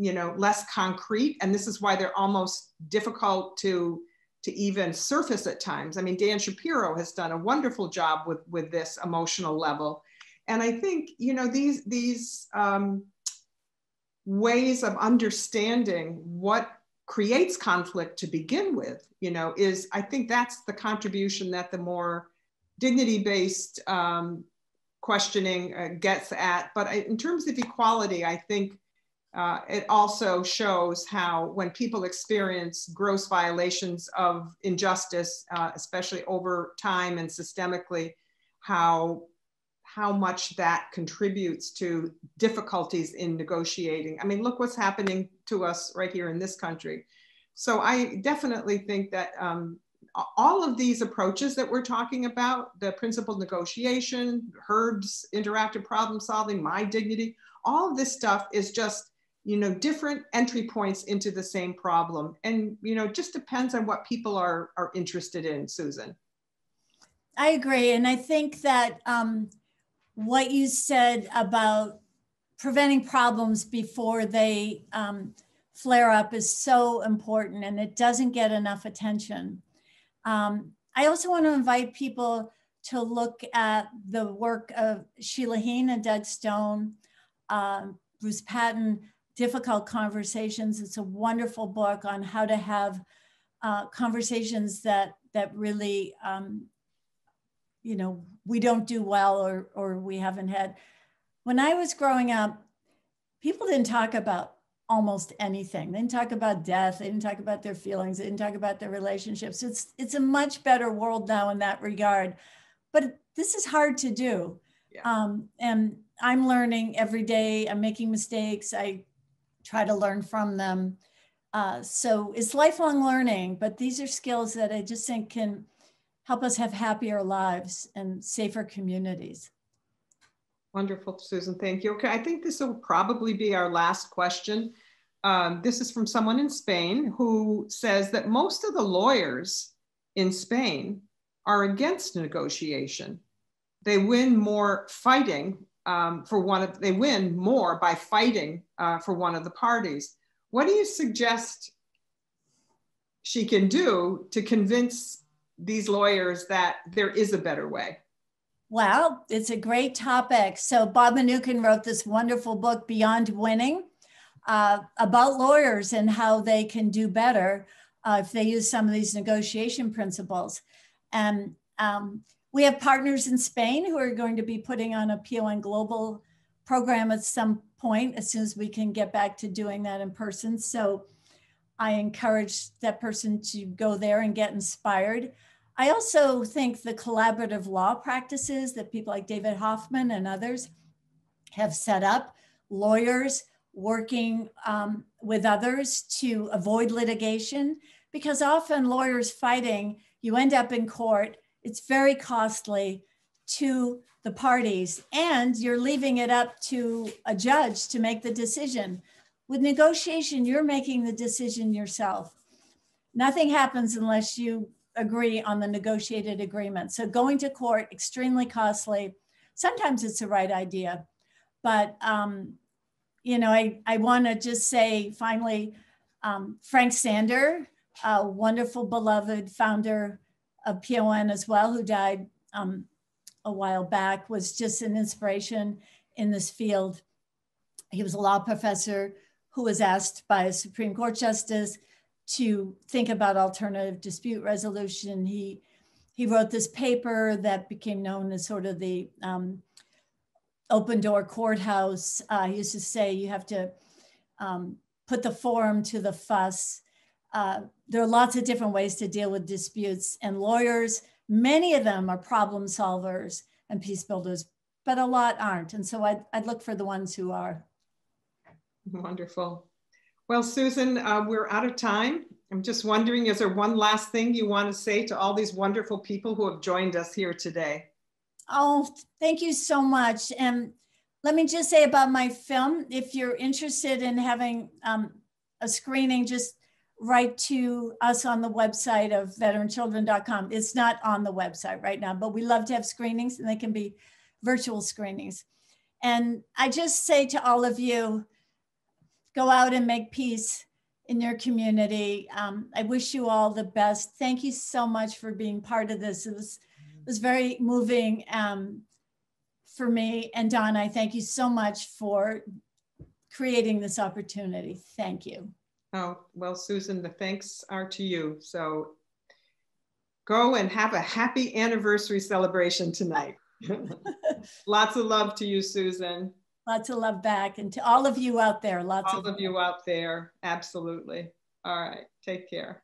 you know, less concrete. And this is why they're almost difficult to, to even surface at times. I mean, Dan Shapiro has done a wonderful job with, with this emotional level. And I think, you know, these, these um, ways of understanding what creates conflict to begin with, you know, is I think that's the contribution that the more dignity-based um, questioning uh, gets at. But I, in terms of equality, I think uh, it also shows how when people experience gross violations of injustice, uh, especially over time and systemically, how how much that contributes to difficulties in negotiating. I mean, look what's happening to us right here in this country. So I definitely think that um, all of these approaches that we're talking about, the principled negotiation, Herb's interactive problem solving, my dignity, all of this stuff is just, you know, different entry points into the same problem. And, you know, just depends on what people are, are interested in, Susan. I agree. And I think that um, what you said about preventing problems before they um, flare up is so important and it doesn't get enough attention. Um, I also want to invite people to look at the work of Sheila Heen and Doug Stone, um, Bruce Patton, Difficult Conversations. It's a wonderful book on how to have uh, conversations that, that really um, you know, we don't do well or, or we haven't had. When I was growing up, people didn't talk about almost anything. They didn't talk about death. They didn't talk about their feelings. They didn't talk about their relationships. It's, it's a much better world now in that regard. But this is hard to do. Yeah. Um, and I'm learning every day. I'm making mistakes. I try to learn from them. Uh, so it's lifelong learning, but these are skills that I just think can help us have happier lives and safer communities. Wonderful, Susan. Thank you. Okay, I think this will probably be our last question. Um, this is from someone in Spain who says that most of the lawyers in Spain are against negotiation. They win more fighting um, for one of, they win more by fighting uh, for one of the parties. What do you suggest she can do to convince these lawyers that there is a better way? Well, it's a great topic. So Bob Mnookin wrote this wonderful book, Beyond Winning, uh, about lawyers and how they can do better uh, if they use some of these negotiation principles. And um, we have partners in Spain who are going to be putting on a PON Global program at some point as soon as we can get back to doing that in person. So I encourage that person to go there and get inspired. I also think the collaborative law practices that people like David Hoffman and others have set up, lawyers working um, with others to avoid litigation, because often lawyers fighting, you end up in court, it's very costly to the parties, and you're leaving it up to a judge to make the decision. With negotiation, you're making the decision yourself. Nothing happens unless you agree on the negotiated agreement. So going to court, extremely costly. Sometimes it's the right idea, but um, you know, I, I want to just say finally, um, Frank Sander, a wonderful beloved founder of PON as well, who died um, a while back, was just an inspiration in this field. He was a law professor who was asked by a Supreme Court justice to think about alternative dispute resolution. He, he wrote this paper that became known as sort of the um, open door courthouse. Uh, he used to say you have to um, put the forum to the fuss. Uh, there are lots of different ways to deal with disputes and lawyers, many of them are problem solvers and peace builders, but a lot aren't. And so I'd, I'd look for the ones who are. Wonderful. Well, Susan, uh, we're out of time. I'm just wondering, is there one last thing you want to say to all these wonderful people who have joined us here today? Oh, thank you so much. And let me just say about my film, if you're interested in having um, a screening, just write to us on the website of veteranchildren.com. It's not on the website right now, but we love to have screenings and they can be virtual screenings. And I just say to all of you, go out and make peace in your community. Um, I wish you all the best. Thank you so much for being part of this. It was, it was very moving um, for me. And Don, I thank you so much for creating this opportunity. Thank you. Oh, well, Susan, the thanks are to you. So go and have a happy anniversary celebration tonight. Lots of love to you, Susan. Lots of love back. And to all of you out there, lots all of, of you out there. Absolutely. All right. Take care.